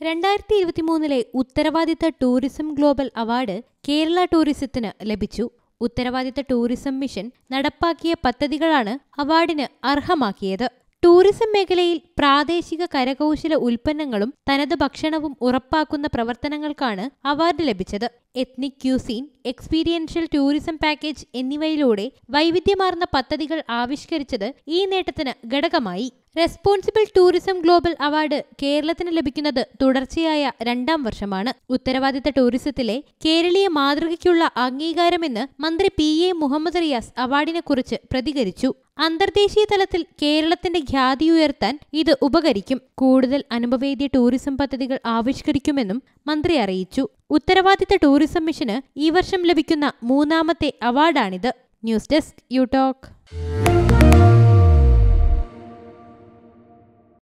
രണ്ടായിരത്തി ഇരുപത്തിമൂന്നിലെ ഉത്തരവാദിത്ത tourism global award Kerala ടൂറിസത്തിന് ലഭിച്ചു. ഉത്തരവാദിത്ത ടൂറിസം മിഷൻ നടപ്പാക്കിയ പദ്ധതികളാണ് അവാർഡിന് അർഹമാക്കിയത്. ടൂറിസം മേഖലയിൽ പ്രാദേശിക കരകൗശല ഉൽപ്പന്നങ്ങളും തനത് ഭക്ഷണവും ഉറപ്പാക്കുന്ന പ്രവർത്തനങ്ങൾക്കാണ് അവാർഡ് ലഭിച്ചത്. Ethnic cuisine experiential tourism package എന്നിവയിലൂടെ വൈവിധ്യമാർന്ന പദ്ധതികൾ ആവിഷ്കരിച്ചത് ഈ നേട്ടത്തിന് ഘടകമായി. റെസ്പോൺസിബിൾ ടൂറിസം ഗ്ലോബൽ അവാർഡ് കേരളത്തിന് ലഭിക്കുന്നത് തുടർച്ചയായ രണ്ടാം വർഷമാണ്. ഉത്തരവാദിത്ത ടൂറിസത്തിലെ കേരളീയ മാതൃകയ്ക്കുള്ള അംഗീകാരമെന്ന് മന്ത്രി പി എ മുഹമ്മദ് റിയാസ് അവാർഡിനെക്കുറിച്ച് പ്രതികരിച്ചു. അന്തർദേശീയ തലത്തിൽ കേരളത്തിന്റെ ഖ്യാതി ഉയർത്താൻ ഇത് ഉപകരിക്കും. കൂടുതൽ അനുഭവേദ്യ ടൂറിസം പദ്ധതികൾ ആവിഷ്കരിക്കുമെന്നും മന്ത്രി അറിയിച്ചു. ഉത്തരവാദിത്ത ടൂറിസം മിഷന് ഈ വർഷം ലഭിക്കുന്ന മൂന്നാമത്തെ അവാർഡാണിത്. News desk U